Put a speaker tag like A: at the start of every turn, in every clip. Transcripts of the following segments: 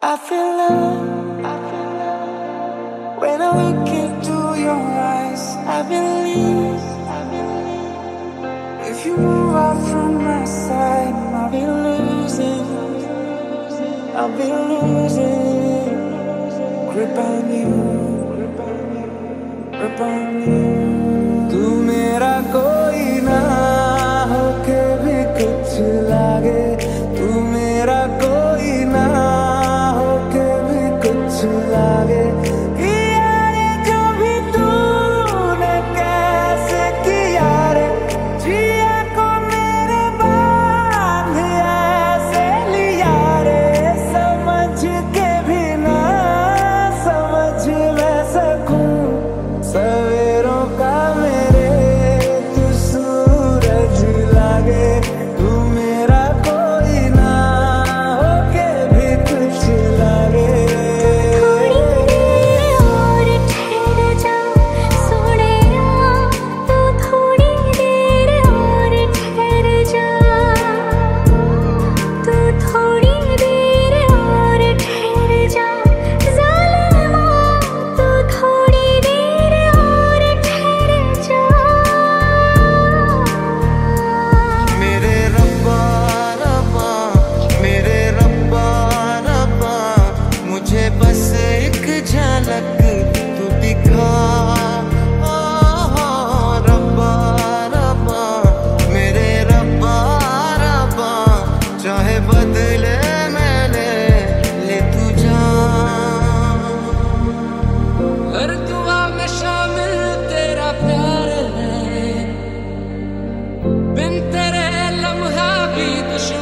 A: I feel love, I feel love when I look into your eyes. I believe, I believe if you move out from my side, I'll be losing, I'll be losing grip on you, grip on you.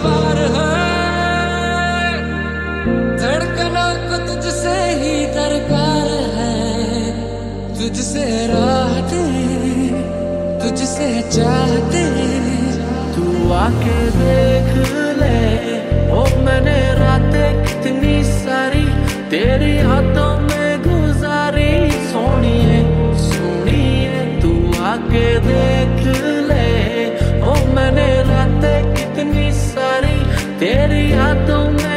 B: दुश्वार है। धड़कनों को तुझसे ही दरकार है। तुझसे राहते, तुझसे चाहते।
C: तू आके देख ले, ओ मैंने रातें कितनी सारी, तेरी हाथों में गुजारी। सोनिए सोनिए, तू आके देख सारी तेरी हाथों में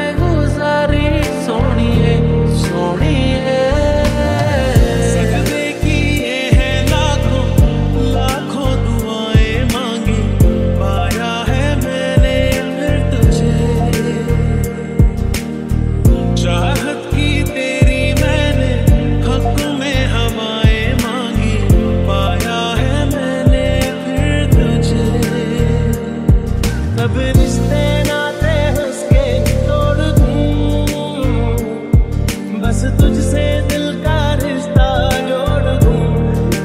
D: रिश्ते नाते उसके, तोड़ दूँ। बस तुझसे दिल का रिश्ता जोड़ दूँ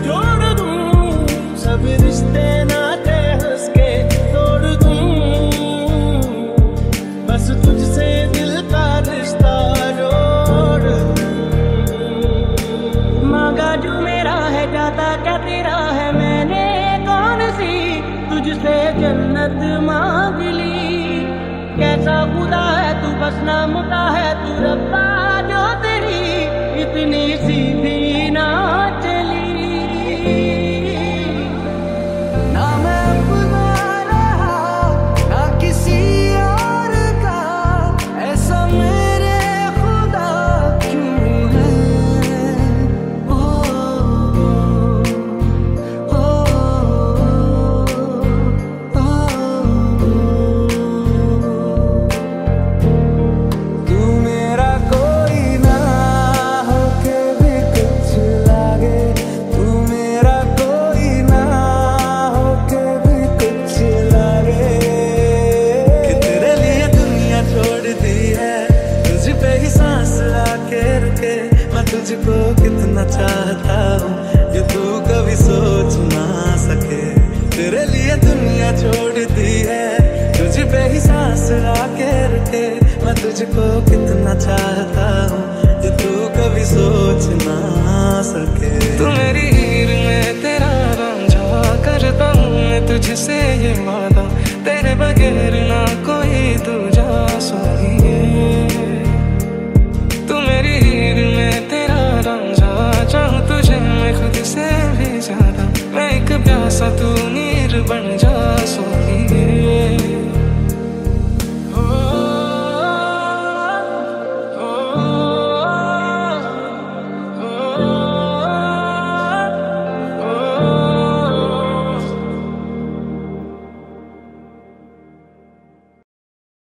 D: जोड़ दूँ। सब रिश्ते नाते तोड़ दूँ। बस तुझसे दिल का रिश्ता जोड़ मेरा है, जाता क्या तेरा है? सी जन्नत ली कैसा खुदा है तू? बस नामुता है तू। रब्बा जो तेरी इतनी सी तुझको कितना चाहता हूँ, ये तू कभी सोच ना सके। तेरे लिए दुनिया छोड़ दी है, तुझ पे ही सांस आके रुके मैं तुझको कितना चाहता हूँ, ये तू कभी सोच ना सके।
B: तू मेरी हीर में तेरा रांझा करता हूँ मैं तुझसे ये वादा, तेरे बगैर ना कोई दूजा सोई बन जा